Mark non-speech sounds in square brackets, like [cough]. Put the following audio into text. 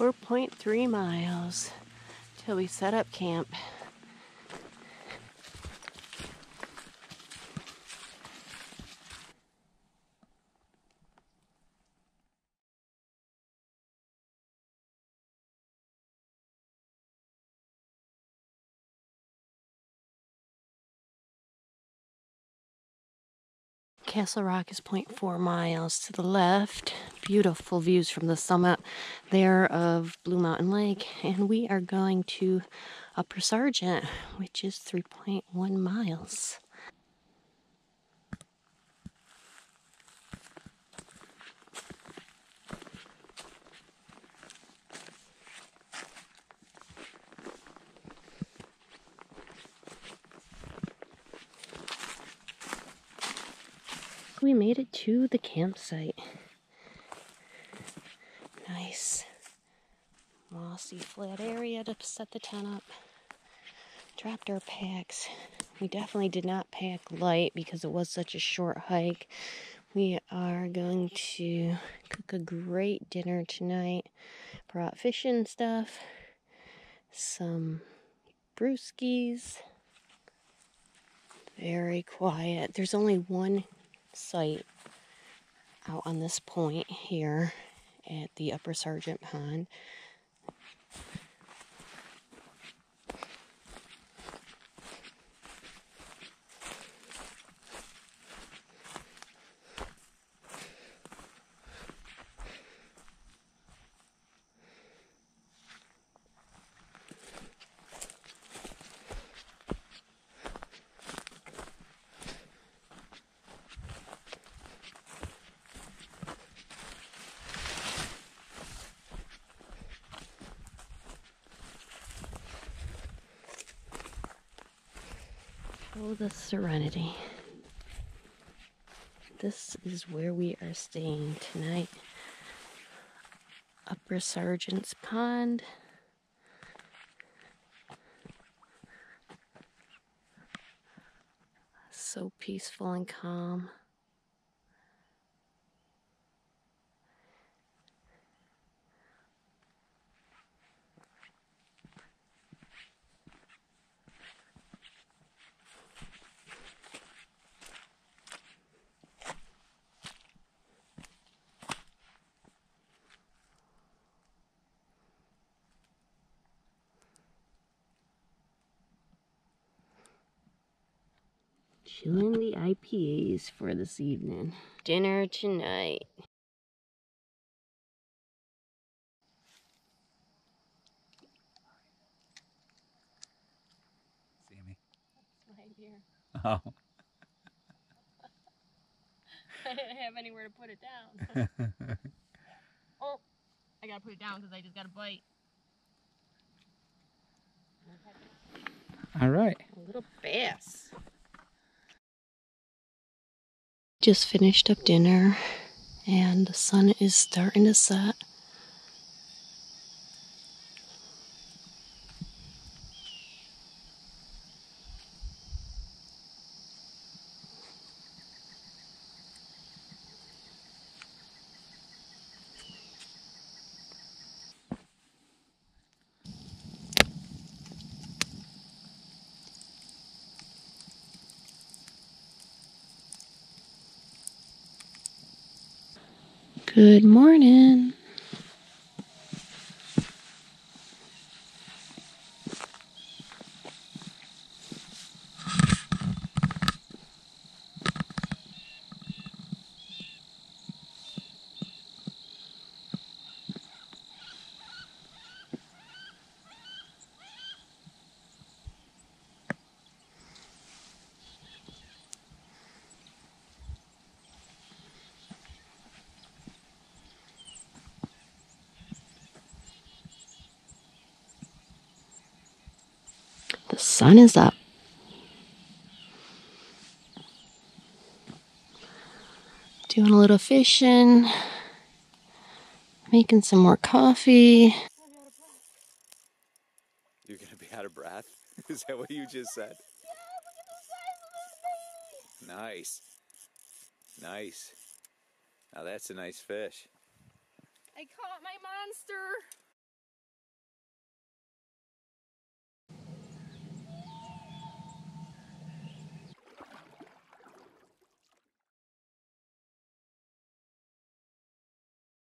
4.3 miles till we set up camp. Castle Rock is 0.4 miles to the left. Beautiful views from the summit there of Blue Mountain Lake. And we are going to Upper Sargent, which is 3.1 miles. We made it to the campsite. Nice mossy flat area to set the tent up. Dropped our packs. We definitely did not pack light because it was such a short hike. We are going to cook a great dinner tonight. Brought fish and stuff, some brewskis. Very quiet. There's only one site out on this point here at the Upper Sargent Pond. Oh, the serenity. This is where we are staying tonight. Upper Sargent's Pond. So peaceful and calm. Chilling the IPAs for this evening. Dinner tonight. See me? Right here. [laughs] Oh. [laughs] I didn't have anywhere to put it down. [laughs] oh, I gotta put it down because I just got a bite. All right. A little bass. Just finished up dinner and the sun is starting to set. Good morning. The sun is up. Doing a little fishing, making some more coffee. You're going to be out of breath? [laughs] Is that what you just said? Yeah, look at those eyes, little thing! nice. Nice. Now that's a nice fish. I caught my monster.